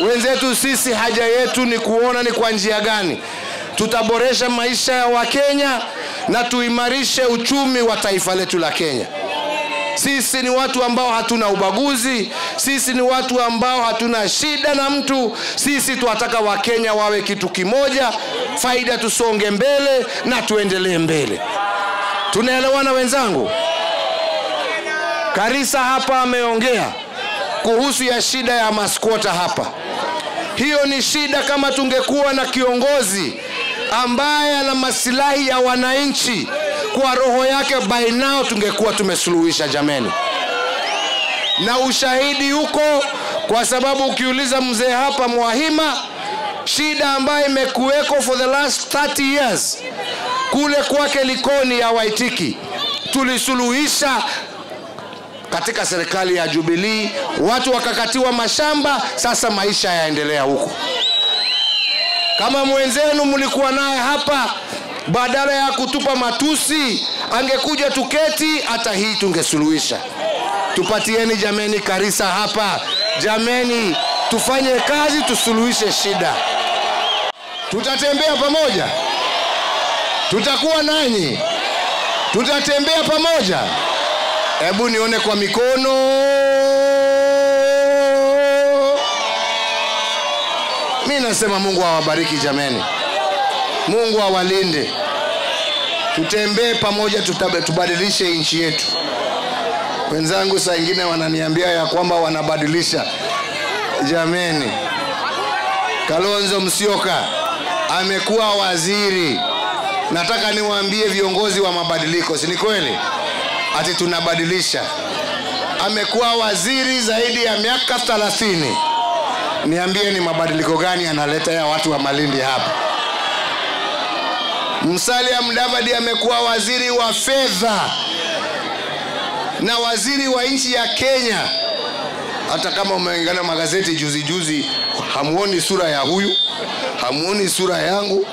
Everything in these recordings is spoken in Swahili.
wenzetu sisi haja yetu ni kuona ni kwa njia gani. Tutaboresha maisha ya wakenya na tuimarishe uchumi wa taifa letu la kenya. Sisi ni watu ambao hatuna ubaguzi sisi ni watu ambao hatuna shida na mtu. Sisi tunataka wakenya wawe kitu kimoja faida tusonge mbele na tuendelee mbele. Tunaelewana wenzangu? Karisa hapa ameongea kuhusu ya shida ya maskwota hapa hiyo ni shida kama tungekuwa na kiongozi ambaye ana masilahi ya wananchi. Kwa roho yake by now tungekuwa tumesuluhisha jameni. Na ushahidi huko kwa sababu ukiuliza mzee hapa mwahima shida ambayo imekuweko for the last 30 years kule kwake likoni ya waitiki tulisuluhisha katika serikali ya jubilii watu wakakatiwa mashamba sasa maisha yaendelea huko. Kama mwenzenu mlikuwa naye hapa badala ya kutupa matusi angekuja tuketi hata hii tungesuluhisha. Tupatieni jameni karisa hapa. Jameni tufanye kazi tusuluhishe shida. Tutatembea pamoja. Tutakuwa nanyi. Tutatembea pamoja hebu nione kwa mikono. Mi nasema mungu awabariki jameni. Mungu awalinde. Tutembee pamoja tubadilishe nchi yetu. Wenzangu saa ingine wananiambia ya kwamba wanabadilisha. Jameni. Kalonzo msioka amekuwa waziri. Nataka niwaambie viongozi wa mabadiliko si ni kweli ati tunabadilisha. Amekuwa waziri zaidi ya miaka thelathini. Niambie ni mabadiliko gani analeta ya watu wa malindi hapa? Msalia mdavadi amekuwa waziri wa fedha na waziri wa nchi ya kenya. Hata kama umeingana magazeti juzi juzi hamuoni sura ya huyu hamuoni sura yangu.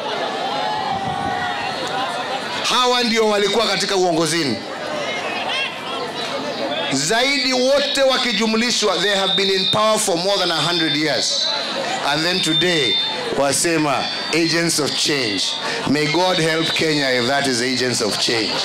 Hawa ndio walikuwa katika uongozini zaidi wote wakijumlishwa they have been in power for more than 100 years. And then today wasema agents of change. May god help kenya if that is agents of change